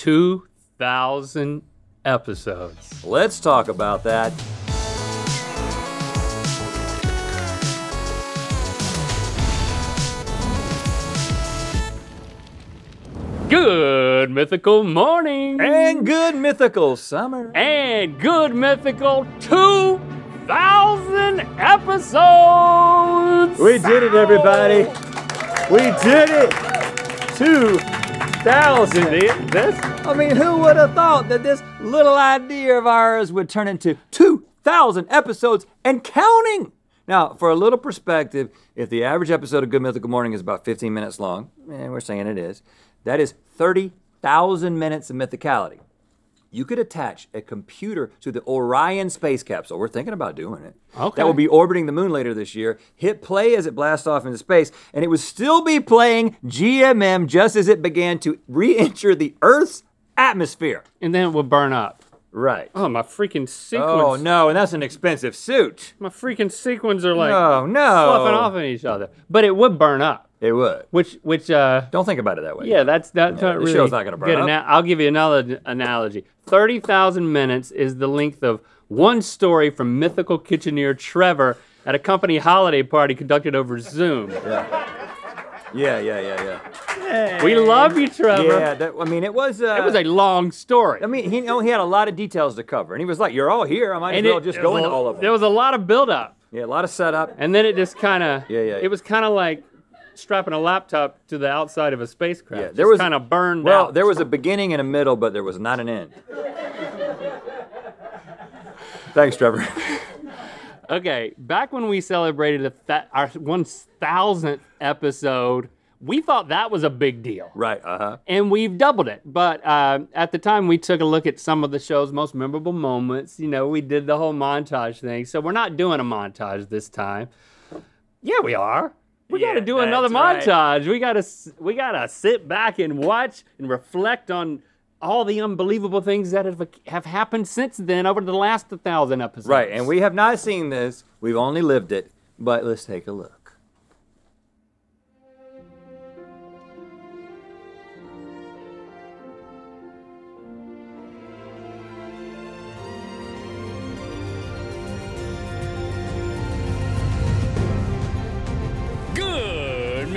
2,000 episodes. Let's talk about that. Good mythical morning. And good mythical summer. And good mythical 2,000 episodes. We did it, everybody. We did it. 2,000. This? I mean, who would have thought that this little idea of ours would turn into 2,000 episodes and counting? Now, for a little perspective, if the average episode of Good Mythical Morning is about 15 minutes long, and we're saying it is, that is 30,000 minutes of mythicality. You could attach a computer to the Orion space capsule. We're thinking about doing it. Okay. That will be orbiting the moon later this year. Hit play as it blasts off into space, and it would still be playing GMM just as it began to re enter the Earth's atmosphere. And then it would burn up. Right. Oh, my freaking sequins. Oh, no, and that's an expensive suit. My freaking sequins are like No, no. sloughing off of each other. But it would burn up. It would. Which, which, uh, Don't think about it that way. yeah, that's not, Yeah, not the really show's not gonna burn good up. ana- I'll give you another analogy. 30,000 minutes is the length of one story from mythical kitcheneer Trevor at a company holiday party conducted over Zoom. Yeah, yeah, yeah, yeah. We love you, Trevor. Yeah, that, I mean, it was. Uh, It was a long story. I mean, he, you know, he had a lot of details to cover, and he was like, "You're all here. I might as well it- just it go into a- all of them." There was a lot of buildup. yeah, a lot of setup. And then it just kind of, Yeah, yeah. it was kind of like strapping a laptop to the outside of a spacecraft. Yeah, Just there was kind of burned Well, out. there was a beginning and a middle, but there was not an end. Thanks, Trevor. Okay, back when we celebrated th- our 1000th episode, we thought that was a big deal. right. Uh huh. And we've doubled it. But uh, at the time, we took a look at some of the show's most memorable moments. You know, we did the whole montage thing. So we're not doing a montage this time. Yeah, we are. We got to do another right. montage. We got to we got to sit back and watch and reflect on all the unbelievable things that have, have happened since then over the last 1000 episodes. Right, and we have not seen this. We've only lived it. But let's take a look.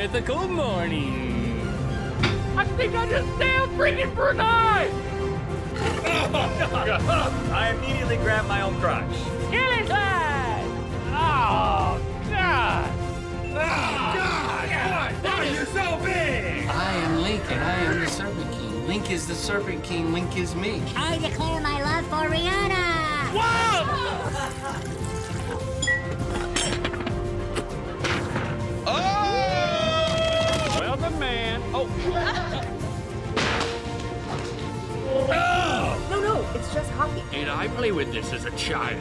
Mythical morning. I think I just nailed freaking Brunei. I immediately grabbed my own crotch. Kill his ass. Oh God. Oh, God! Why are you so big? I am Link, and I am the Serpent King. Link is the Serpent King. Link is me. I declare my love for Rihanna. Well, man. Oh. No, no, it's just hockey. And I play with this as a child.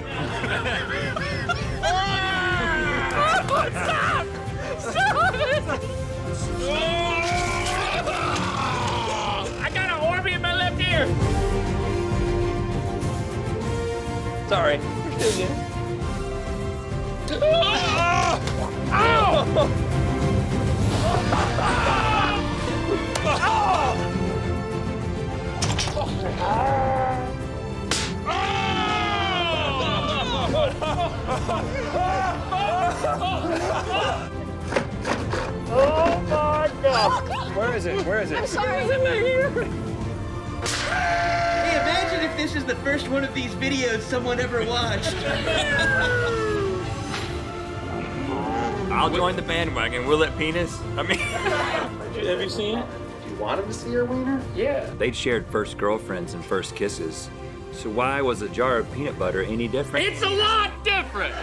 Stop! Stop it! I got a Orby in my left ear. Sorry. We're still good. Ow! Oh my God! Where is it? Where is it? I'm sorry, It's in my ear. Hey, imagine if this is the first one of these videos someone ever watched. I'll join the bandwagon. Will it penis? I mean, Have you seen it? Want him to see your wiener? Yeah. they'd shared first girlfriends and first kisses. So why was a jar of peanut butter any different? It's a lot different.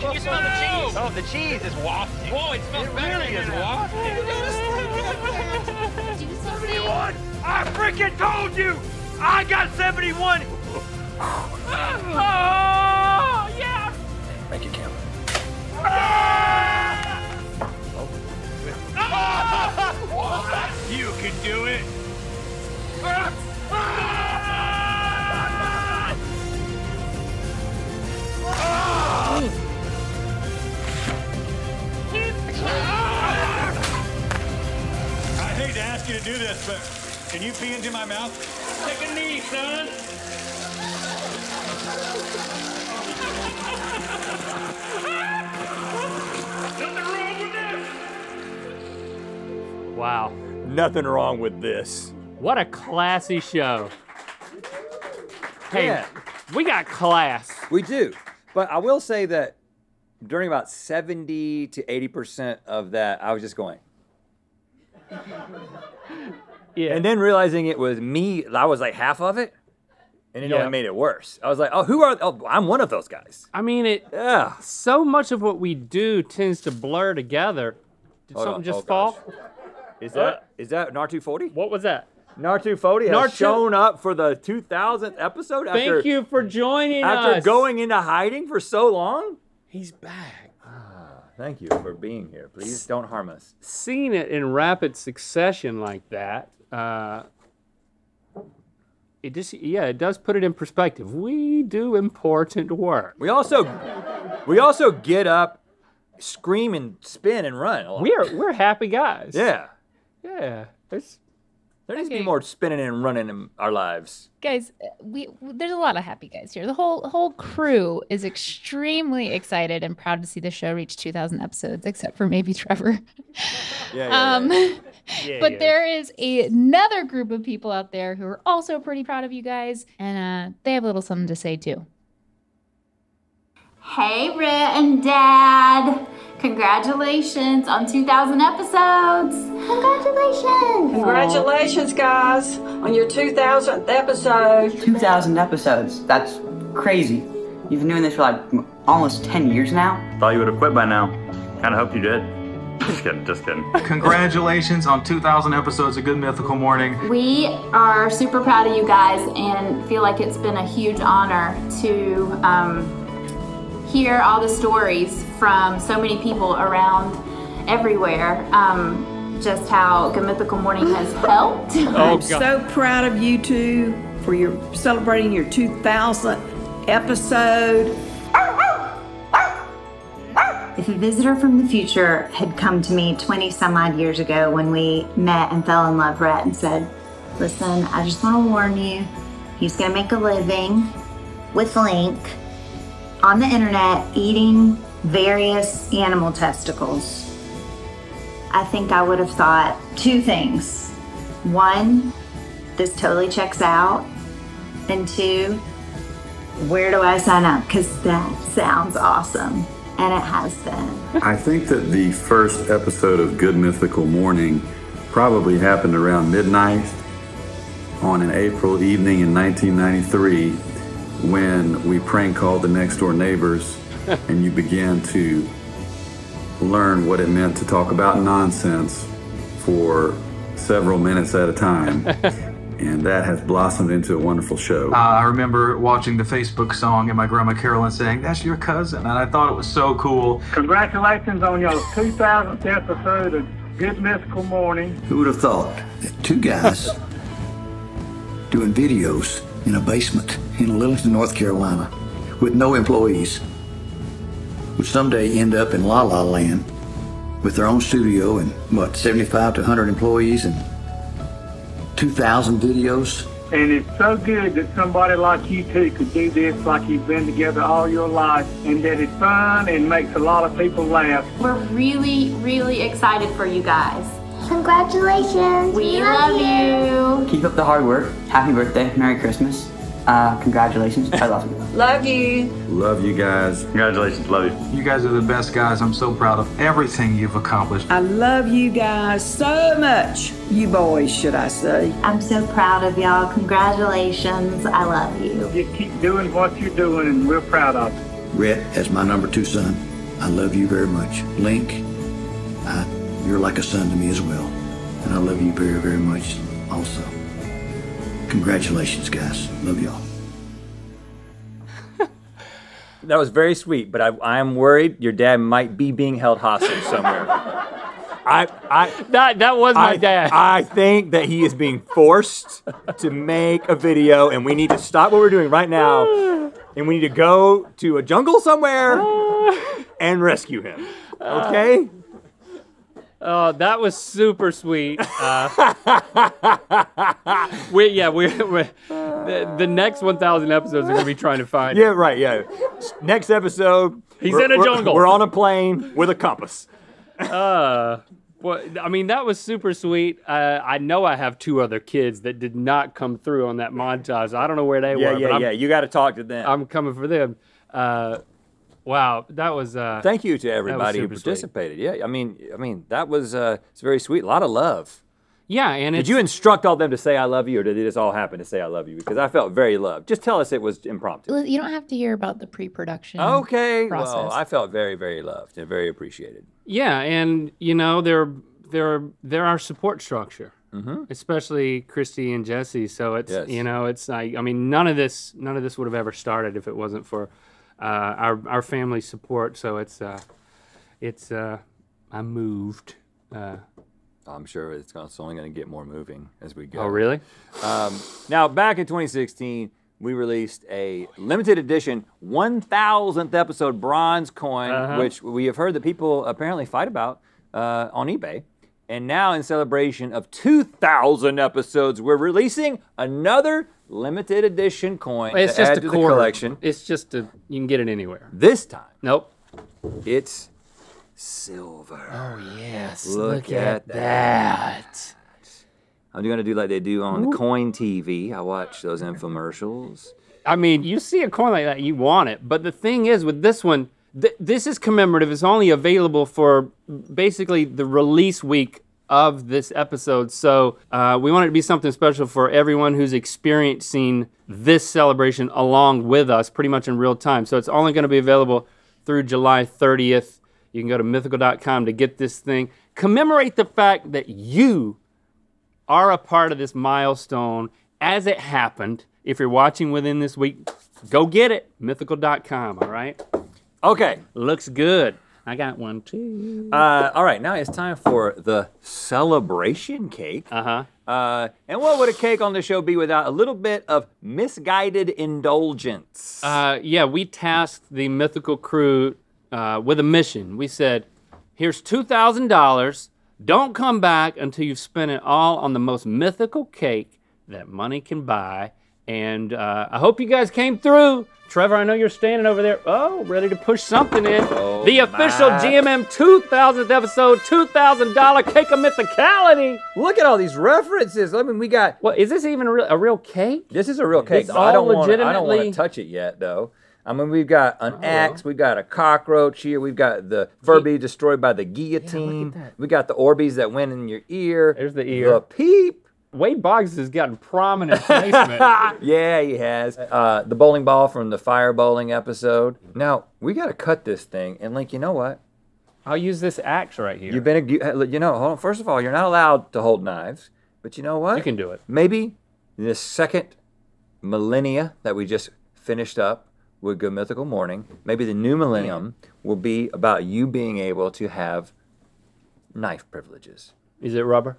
Can you smell the cheese? Oh, the cheese is wafting. Whoa, it smells better really than is that. Do something. I freaking told you! I got 71! Oh, can do it. I hate hate to ask you to do this, but can you pee into my mouth? Take a knee, son. Wow. Nothing wrong with this. What a classy show. Hey, Yeah. we got class. We do. But I will say that during about 70 to 80% of that, I was just going. Yeah. And then realizing it was me, I was like half of it. And it Yeah. only made it worse. I was like, oh, who are, oh, I'm one of those guys. I mean, it. Yeah. So much of what we do tends to blur together. Did Hold something on. just Oh, fall? gosh. Is that, is that Nar240? What was that? Nar240 has Nar2 shown up for the 2000th episode after, Thank you for joining after us. After going into hiding for so long. He's back. Thank you for being here. Please don't harm us. Seeing it in rapid succession like that, uh, it just yeah, it does put it in perspective. We do important work. We also we also get up, scream and spin and run. We're we're happy guys. yeah. Yeah. It's There needs to be more spinning and running in our lives. guys uh, we there's a lot of happy guys here the whole whole crew is extremely excited and proud to see the show reach 2000 episodes except for maybe trevor Yeah, yeah, um yeah, but yeah. there is a, another group of people out there who are also pretty proud of you guys and uh they have a little something to say too Hey, Rhett and Dad! Congratulations on 2,000 episodes! Congratulations! Congratulations, guys, on your 2000th episode. 2,000 episodes. That's crazy. You've been doing this for like almost 10 years now. Thought you would have quit by now. Kind of hoped you did. Just kidding, just kidding. Congratulations on 2,000 episodes of Good Mythical Morning. We are super proud of you guys and feel like it's been a huge honor to um, hear all the stories from so many people around everywhere. Um, just how Good Mythical Morning has helped. oh god. So proud of you two for your celebrating your 2000th episode. If a visitor from the future had come to me 20 some odd years ago when we met and fell in love, Rhett, and said, Listen, I just want to warn you, he's going to make a living with Link on the internet eating various animal testicles, I think I would have thought two things. One, this totally checks out. And two, where do I sign up? Because that sounds awesome. And it has been. I think that the first episode of Good Mythical Morning probably happened around midnight on an April evening in 1993 when we prank called the next door neighbors and you began to learn what it meant to talk about nonsense for several minutes at a time. and that has blossomed into a wonderful show. Uh, I remember watching the Facebook song and my grandma Carolyn saying, That's your cousin. And I thought it was so cool. Congratulations on your 2000th episode of Good Mythical Morning. Who would have thought that two guys doing videos in a basement in Littleton, North Carolina, with no employees, would someday end up in La La Land with their own studio and what, 75 to 100 employees and 2,000 videos? And it's so good that somebody like you two could do this like you've been together all your life and that it's fun and makes a lot of people laugh. We're really, really excited for you guys. Congratulations! We love you! Keep up the hard work. Happy birthday. Merry Christmas. Uh, congratulations. I love you. Love you. Love you guys. Congratulations, love you. You guys are the best guys. I'm so proud of everything you've accomplished. I love you guys so much. You boys, should I say. I'm so proud of y'all. Congratulations. I love you. Just keep doing what you're doing and we're proud of you. Rhett, as my number two son, I love you very much. Link, I, you're like a son to me as well. And I love you very, very much also. Congratulations, guys. Love y'all. That was very sweet, but I, I am worried your dad might be being held hostage somewhere. I, I, That that was my I, dad. I think that he is being forced to make a video, and we need to stop what we're doing right now, and we need to go to a jungle somewhere and rescue him. Uh, okay? Oh, that was super sweet. Uh, we yeah we we the, the next 1,000 episodes are gonna be trying to find. Yeah, right. Yeah. Next episode. He's in a we're- jungle. We're on a plane with a compass. Uh, well, I mean that was super sweet. Uh, I know I have two other kids that did not come through on that montage. I don't know where they Yeah, were. yeah, I'm, yeah. You got to talk to them. I'm coming for them. Uh, wow, that was. Uh, Thank you to everybody who super sweet. participated. Yeah, I mean, I mean that was uh, it's very sweet. A lot of love. Yeah, and Did it's, you instruct all them to say "I love you," or did it just all happen to say "I love you"? Because I felt very loved. Just tell us it was impromptu. You don't have to hear about the pre-production. Okay. Process. Well, I felt very, very loved and very appreciated. Yeah, and you know they're they're they're our support structure, Mhm. especially Christy and Jessie. So it's Yes. you know it's like I mean none of this none of this would have ever started if it wasn't for our our family support. So it's uh, it's uh, I'm moved. Uh, I'm sure it's, it's only going to get more moving as we go. Oh, really? Um, now, back in 2016, we released a limited edition 1,000th episode bronze coin, Uh-huh. which we have heard that people apparently fight about uh, on eBay. And now, in celebration of 2,000 episodes, we're releasing another limited edition coin it's to just add a to quarter. the collection. It's just a you can get it anywhere. This time, Nope. it's silver. Oh yes. Look, at, that. I'm going to do like they do on the Coin TV. I watch those infomercials. I mean, you see a coin like that, you want it. But the thing is, with this one, th- this is commemorative. It's only available for basically the release week of this episode. So uh, we want it to be something special for everyone who's experiencing this celebration along with us, pretty much in real time. So it's only going to be available through July 30th. You can go to mythical.com to get this thing. Commemorate the fact that you are a part of this milestone as it happened. If you're watching within this week, go get it. Mythical.com, all right? Okay. Looks good. I got one too. Uh, all right, now it's time for the celebration cake. Uh-huh. Uh, and what would a cake on the show be without a little bit of misguided indulgence? Uh, yeah, we tasked the mythical crew uh, with a mission. We said, here's $2,000. Don't come back until you've spent it all on the most mythical cake that money can buy. And uh, I hope you guys came through. Trevor, I know you're standing over there. Oh, ready to push something in. the official my. GMM 2000th episode, $2,000 cake of mythicality. Look at all these references. I mean, we got. What is this even a real, a real cake? This is a real cake. This I don't all want. I don't want to touch it yet, though. I mean, we've got an axe, we've got a cockroach here, we've got the Furby destroyed by the guillotine, we got the Orbeez that went in your ear. There's the ear. The peep. Wade Boggs has gotten prominent placement. yeah, he has. Uh, the bowling ball from the fire bowling episode. Now we got to cut this thing. And Link, you know what? I'll use this axe right here. You've been, a, you you know, hold on. First of all, you're not allowed to hold knives. But you know what? You can do it. Maybe this second millennia that we just finished up with Good Mythical Morning, maybe the new millennium will be about you being able to have knife privileges. Is it rubber?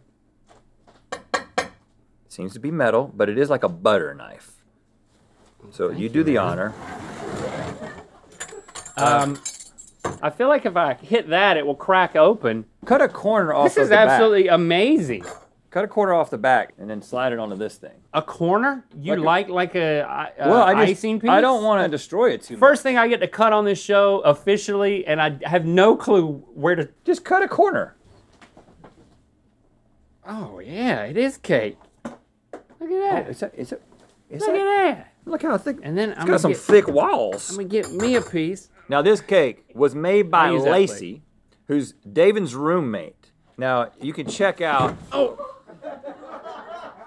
Seems to be metal, but it is like a butter knife. So you do the honor. Um, I feel like if I hit that, it will crack open. Cut a corner off This is back. absolutely amazing. Cut a corner off the back and then slide it onto this thing. A corner? You Like like a- like a, uh, well, I just, icing piece? I don't want to destroy it too much. First thing I get to cut on this show officially, and I have no clue where to. Just cut a corner. Oh yeah, it is cake. Look at that. Oh, it's a, it's a, it's Look a- at that. Look how thick. And then It's I'm got some get, thick walls. I'm gonna get me a piece. Now this cake was made by I'll use that Lacey, who's Davin's roommate. Now you can check out. Oh.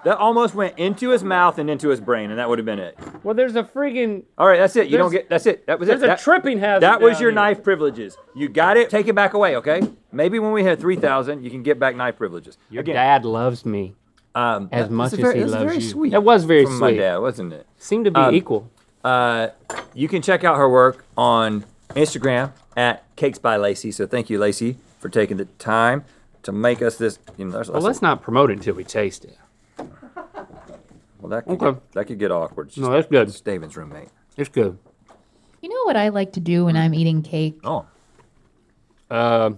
That almost went into his mouth and into his brain, and that would have been it. Well, there's a freaking. All right, that's it. You don't get. That's it. That was There's it. a That- tripping hazard. That was down your here. knife privileges. You got it. Take it back away, okay? Maybe when we hit three thousand, you can get back knife privileges. Your Again, dad loves me um, as much as very- he loves very you. Sweet That was very from sweet. my dad, wasn't it? Seemed to be Um, equal. Uh, you can check out her work on Instagram at Cakes by Lacey. So thank you, Lacey, for taking the time to make us this. You know, there's Well, let's not promote it until we taste it. well, that could Okay. get, that could get awkward. It's No, that's good. It's David's roommate. It's good. You know what I like to do when I'm eating cake? Oh, Uh,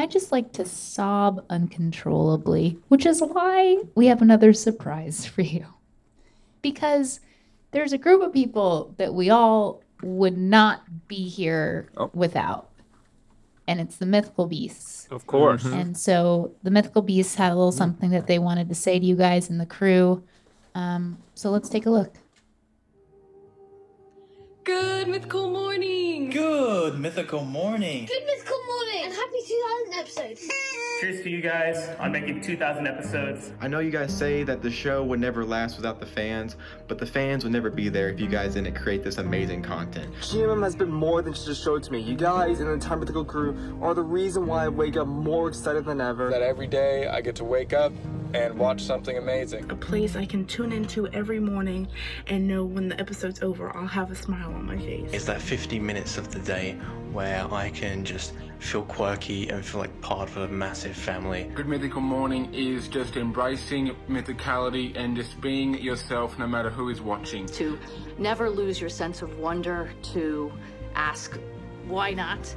I just like to sob uncontrollably, which is why we have another surprise for you. Because there's a group of people that we all would not be here without. And it's the mythical beasts. Of course. And so the mythical beasts had a little something that they wanted to say to you guys and the crew. Um, so let's take a look. Good mythical morning. Good mythical morning. Good mythical morning and happy 2000 episodes. Cheers to you guys on making 2,000 episodes. I know you guys say that the show would never last without the fans, but the fans would never be there if you guys didn't create this amazing content. GMM has been more than just a show to me. You guys and the entire mythical crew are the reason why I wake up more excited than ever. That every day I get to wake up and watch something amazing. A place I can tune into every morning and know when the episode's over, I'll have a smile on my face. It's that 50 minutes of the day where I can just feel quirky and feel like part of a massive family. Good Mythical Morning is just embracing mythicality and just being yourself no matter who is watching. To never lose your sense of wonder, to ask why not,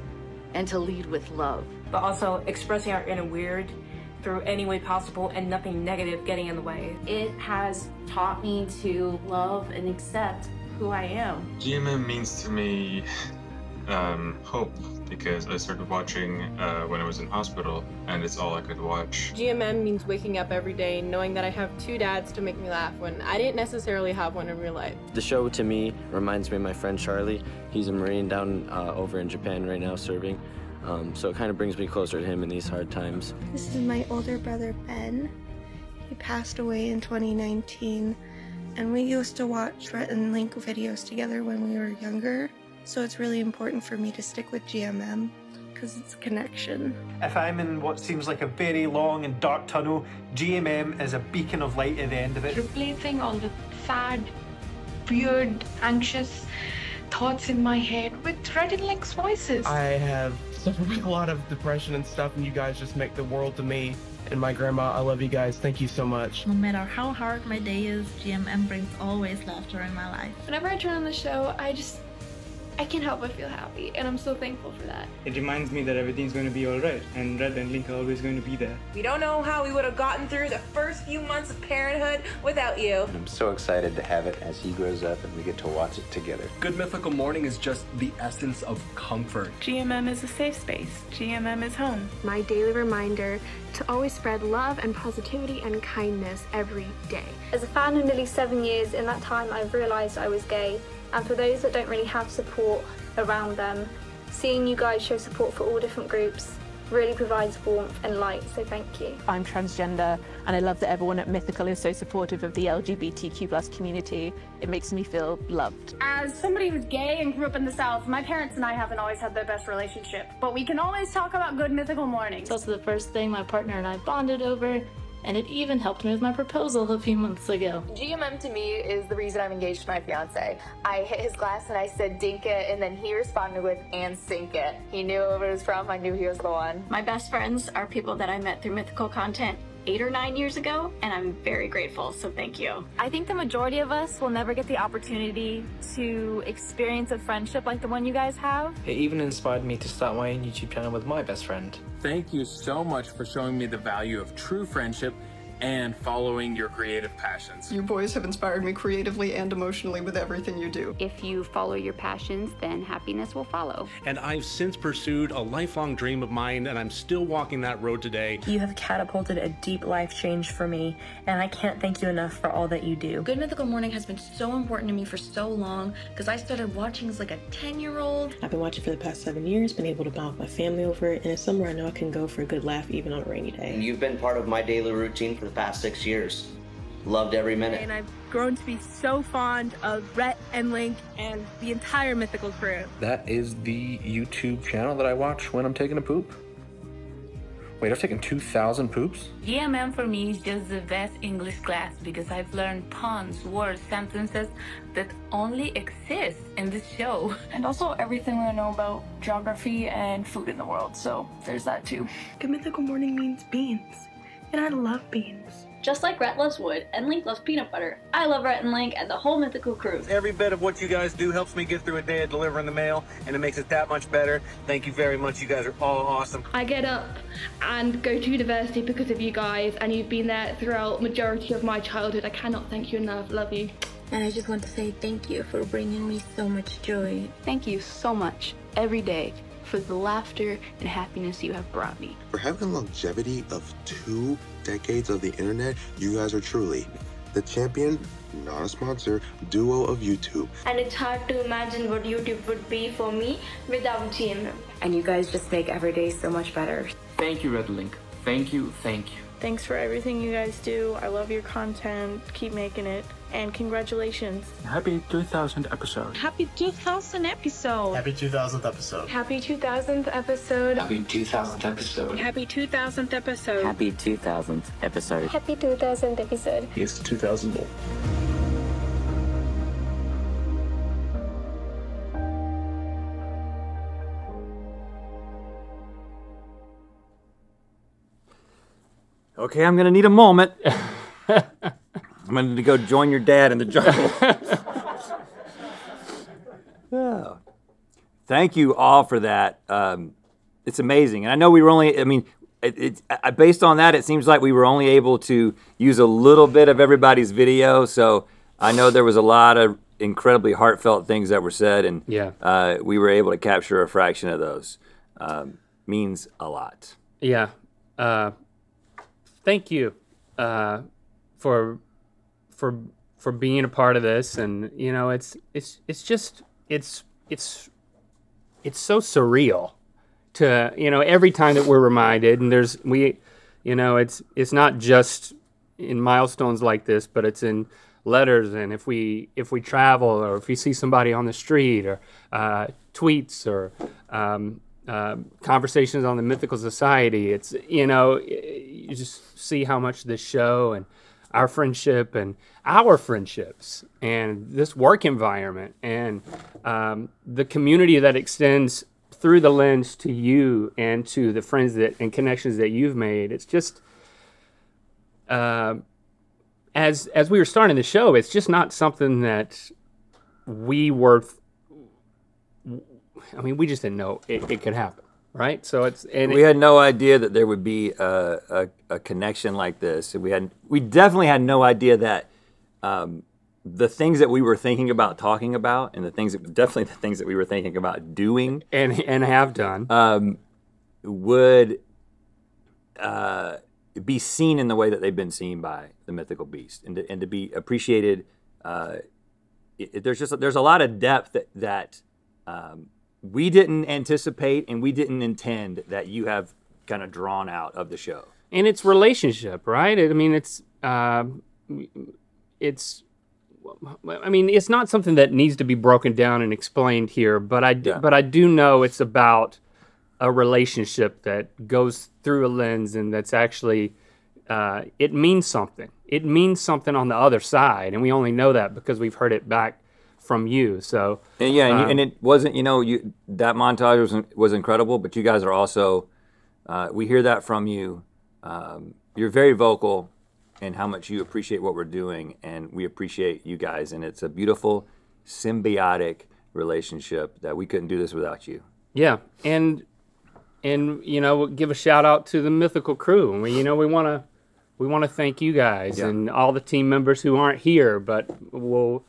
and to lead with love. But also expressing our inner weird through any way possible and nothing negative getting in the way. It has taught me to love and accept who I am. GMM means to me um, hope because I started watching uh, when I was in hospital and it's all I could watch. GMM means waking up every day knowing that I have two dads to make me laugh when I didn't necessarily have one in real life. The show to me reminds me of my friend Charlie. He's a Marine down uh, over in Japan right now serving. Um, so it kind of brings me closer to him in these hard times. This is my older brother Ben. He passed away in 2019, and we used to watch Rhett and Link videos together when we were younger. So it's really important for me to stick with GMM because it's a connection. If I'm in what seems like a very long and dark tunnel, GMM is a beacon of light at the end of it. Replacing all the sad, weird, anxious thoughts in my head with Rhett and Link's voices. I have suffered a lot of depression and stuff, and you guys just make the world to me. And my grandma, I love you guys. Thank you so much. No matter how hard my day is, GMM brings always laughter in my life. Whenever I turn on the show, I just I can't help but feel happy, and I'm so thankful for that. It reminds me that everything's going to be alright, and Rhett and Link are always going to be there. We don't know how we would have gotten through the first few months of parenthood without you. I'm so excited to have it as he grows up and we get to watch it together. Good Mythical Morning is just the essence of comfort. GMM is a safe space. GMM is home. My daily reminder to always spread love and positivity and kindness every day. As a fan of nearly seven years, in that time I've realised I was gay. And for those that don't really have support around them, seeing you guys show support for all different groups really provides warmth and light, so thank you. I'm transgender and I love that everyone at Mythical is so supportive of the LGBTQ plus community. It makes me feel loved. As somebody who's gay and grew up in the South, my parents and I haven't always had the best relationship, but we can always talk about good mythical mornings. It's also the first thing my partner and I bonded over and it even helped me with my proposal a few months ago. GMM to me is the reason I'm engaged to my fiance. I hit his glass and I said dink it, and then he responded with and sink it. He knew where it was from, I knew he was the one. My best friends are people that I met through mythical content eight or nine years ago, and I'm very grateful, so thank you. I think the majority of us will never get the opportunity to experience a friendship like the one you guys have. It even inspired me to start my own YouTube channel with my best friend. Thank you so much for showing me the value of true friendship and following your creative passions. You boys have inspired me creatively and emotionally with everything you do. If you follow your passions, then happiness will follow. And I've since pursued a lifelong dream of mine, and I'm still walking that road today. You have catapulted a deep life change for me, and I can't thank you enough for all that you do. Good Mythical Morning has been so important to me for so long because I started watching as like a 10 year old. I've been watching for the past seven years, been able to bond with my family over it, and it's somewhere I know I can go for a good laugh even on a rainy day. And you've been part of my daily routine for the past six years. Loved every minute. And I've grown to be so fond of Rhett and Link and the entire Mythical crew. That is the YouTube channel that I watch when I'm taking a poop. Wait, I've taken 2,000 poops? GMM for me is just the best English class because I've learned puns, words, sentences that only exist in this show. And also everything I know about geography and food in the world, so there's that too. Good Mythical Morning means beans, and I love beans. Just like Rhett loves wood and Link loves peanut butter, I love Rhett and Link and the whole Mythical crew. Every bit of what you guys do helps me get through a day of delivering the mail, and it makes it that much better. Thank you very much. You guys are all awesome. I get up and go to university because of you guys, and you've been there throughout majority of my childhood. I cannot thank you enough. Love you. And I just want to say thank you for bringing me so much joy. Thank you so much every day for the laughter and happiness you have brought me. For having longevity of two decades of the internet, you guys are truly the champion, not a sponsor, duo of YouTube. And it's hard to imagine what YouTube would be for me without GMM. And you guys just make every day so much better. Thank you, Rhett Link. Thank you, thank you. Thanks for everything you guys do. I love your content. Keep making it. And congratulations. Happy 2000th episode. Happy 2000 episode. Happy 2000th episode. Happy 2000th episode. Happy 2000th episode. Happy 2000th episode. Happy 2000th episode. Happy 2000th episode. It's 2000 more. Okay, I'm gonna need a moment. I'm gonna need to go join your dad in the jungle. oh. Thank you all for that. Um, it's amazing, and I know we were only. I mean, it, it, based on that, it seems like we were only able to use a little bit of everybody's video. So I know there was a lot of incredibly heartfelt things that were said, and Yeah. uh, we were able to capture a fraction of those. Um, means a lot. Yeah. Uh, thank you uh, for for for being a part of this, and you know, it's it's it's just it's it's it's so surreal to you know every time that we're reminded, and there's we, you know, it's it's not just in milestones like this, but it's in letters. And if we if we travel or if we see somebody on the street or uh, tweets or um, uh, conversations on the mythical society it's you know you just see how much this show and our friendship and our friendships and this work environment and um, the community that extends through the lens to you and to the friends that and connections that you've made it's just uh, as as we were starting the show, it's just not something that we were. I mean, we just didn't know it, it could happen, right? So it's and we it- had no idea that there would be a, a, a connection like this. We had we definitely had no idea that um, the things that we were thinking about talking about, and the things that definitely the things that we were thinking about doing, and and have done, um, would uh, be seen in the way that they've been seen by the mythical beast, and to, and to be appreciated. Uh, it, it- there's just there's a lot of depth that that um, we didn't anticipate and we didn't intend that you have kind of drawn out of the show. and it's relationship, right? I mean, it's uh, it's. I mean, it's not something that needs to be broken down and explained here, but I do, but I do know it's about a relationship that goes through a lens and that's actually uh, it means something. It means something on the other side, and we only know that because we've heard it back from you. So And yeah, and, you, um, and it wasn't, you know, you that montage was was incredible, but you guys are also, uh, we hear that from you. Um, you're very vocal in how much you appreciate what we're doing, and we appreciate you guys, and it's a beautiful, symbiotic relationship that we couldn't do this without you. Yeah, and and you know, give a shout out to the mythical crew. We, you know, we want to we want to thank you guys Yeah. and all the team members who aren't here, but we'll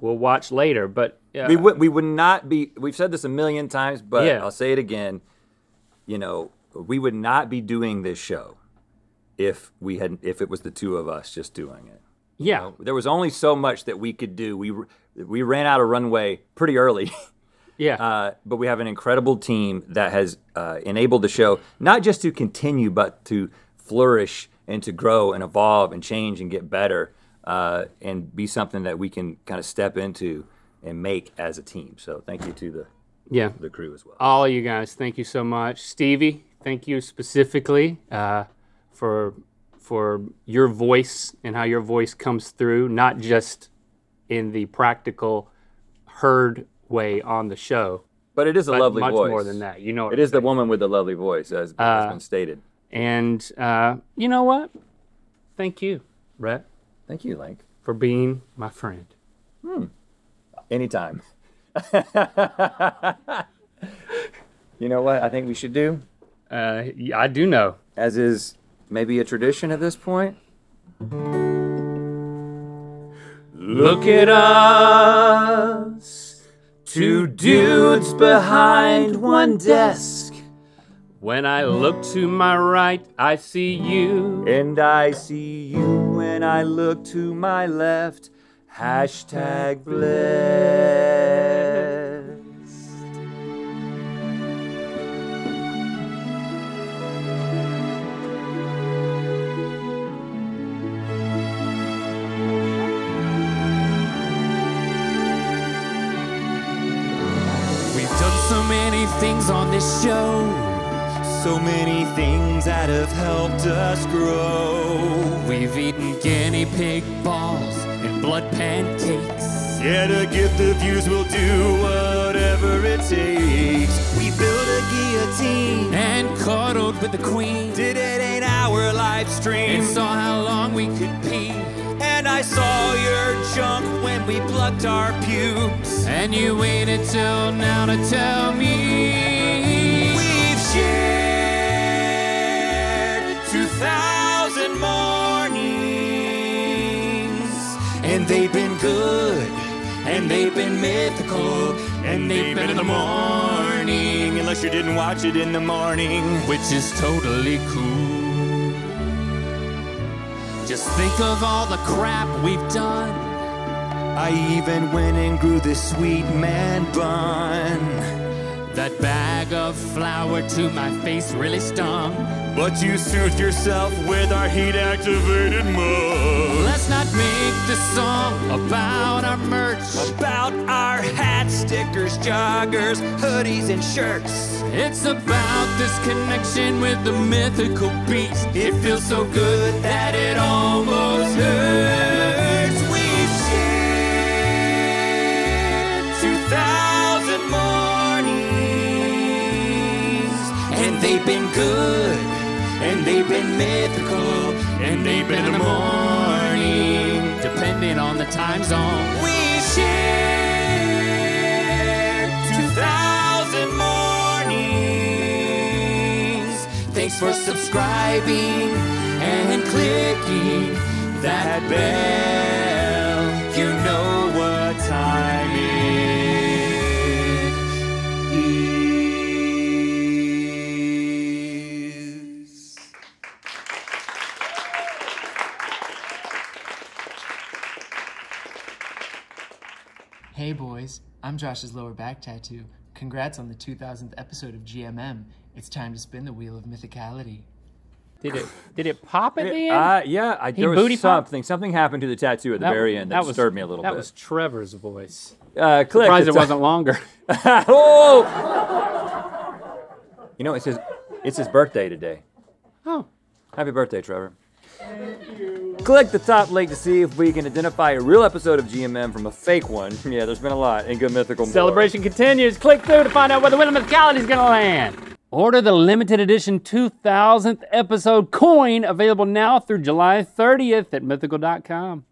we'll watch later. But uh, we would we would not be. We've said this a million times, but Yeah. I'll say it again. You know, we would not be doing this show if we had if it was the two of us just doing it. You Yeah. know, there was only so much that we could do. We we ran out of runway pretty early. Yeah. Uh, but we have an incredible team that has uh, enabled the show not just to continue, but to flourish and to grow and evolve and change and get better uh, and be something that we can kind of step into and make as a team. So thank you to the yeah, the crew as well. all of you guys, thank you so much, Stevie. Thank you specifically uh, for for your voice and how your voice comes through, not just in the practical heard way on the show, But it is a lovely much voice. more than that. You know, it I'm is the woman with the lovely voice, as Uh, has been stated. And uh, you know what? Thank you. Brett. Thank you, Link. For being my friend. Hmm. Anytime. you know what I think we should do? Uh, I do know. As is maybe a tradition at this point. Look at us, two dudes behind one desk. When I look to my right, I see you. And I see you when I look to my left. Hashtag blessed. We've done so many things on this show. So many things that have helped us grow. We've eaten guinea pig balls and blood pancakes. Yeah, to get the views, we'll do whatever it takes. We built a guillotine and cuddled with the queen. Did it eight hour live stream And saw how long we could pee. And I saw your junk when we plucked our pubes. And you waited till now to tell me 2,000 mornings. And they've been good. And they've been mythical. And they've been in the morning. Unless you didn't watch it in the morning. which is totally cool. Just think of all the crap we've done. I even went and grew this sweet man bun. That bag of flour to my face really stung. But you soothed yourself with our heat activated mug. Let's not make this song about our merch. About our hats, stickers, joggers, hoodies, and shirts. It's about this connection with the mythical beast. It feels so good that it almost hurts. They've been good. And they've been mythical. And they've been the morning. Depending on the time zone. We shared 2,000 mornings. Thanks for subscribing and clicking that bell. You know what time I'm Josh's lower back tattoo. Congrats on the 2000th episode of GMM. It's time to spin the wheel of mythicality. Did it? Did it pop at the end? Uh, yeah, I, He there booty was popped? something. Something happened to the tattoo at the That- very end that, that was- disturbed me a little that bit. was Trevor's voice. Uh, click. Surprised It's it wasn't longer. oh! You know, it's his, it's his birthday today. Oh. Happy birthday, Trevor. Click the top link to see if we can identify a real episode of GMM from a fake one. Yeah, there's been a lot in Good Mythical. More. Celebration continues. Click through to find out where the Wheel of Mythicality is going to land. Order the limited edition 2000th episode coin available now through July 30th at mythical.com.